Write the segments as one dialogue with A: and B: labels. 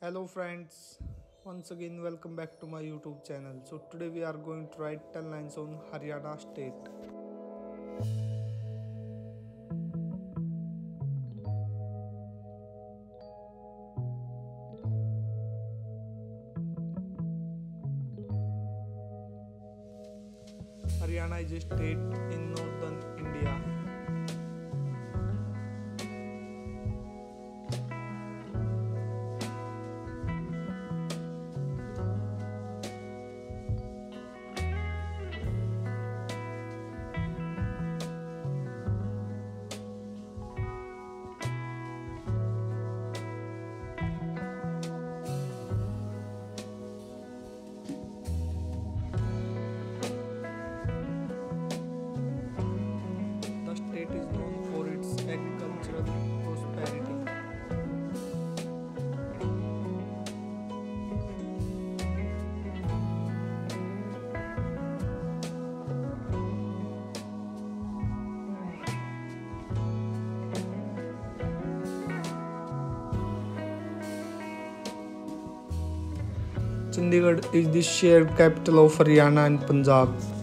A: Hello friends, once again welcome back to my YouTube channel. So today we are going to write 10 lines on Haryana state. Haryana is a state in northern Chandigarh is the shared capital of Haryana and Punjab.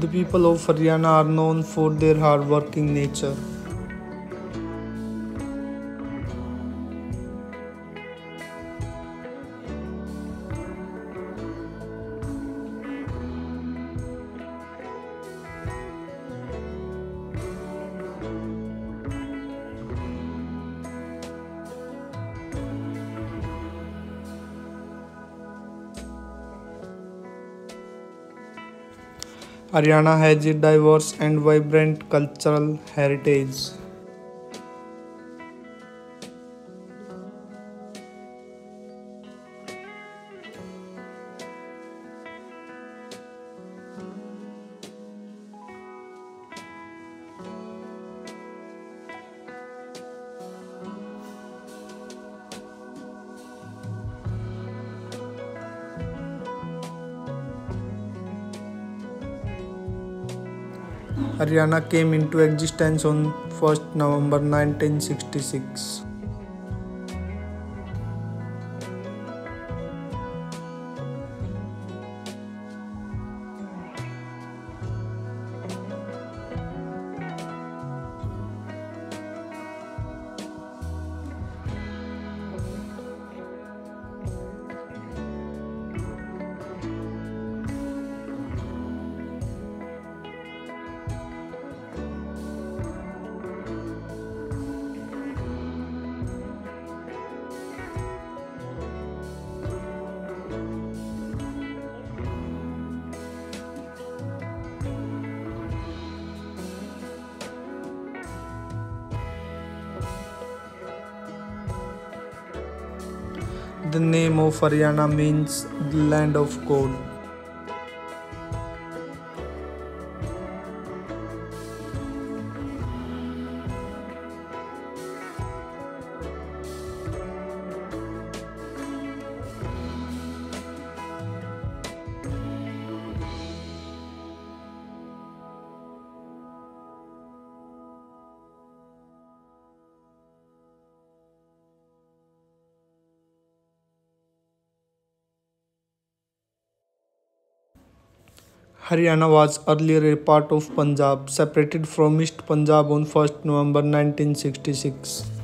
A: The people of Haryana are known for their hard-working nature. Haryana has a diverse and vibrant cultural heritage. Haryana came into existence on 1st November 1966. The name of Haryana means land of gold. Haryana was earlier a part of Punjab, separated from East Punjab on 1st November 1966.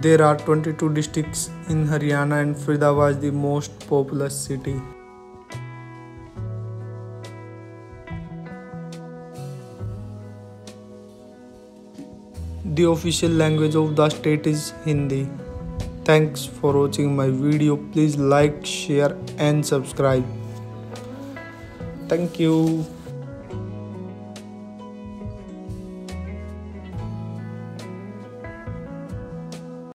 A: There are 22 districts in Haryana and Faridabad is the most populous city. The official language of the state is Hindi. Thanks for watching my video. Please like, share and subscribe. Thank you.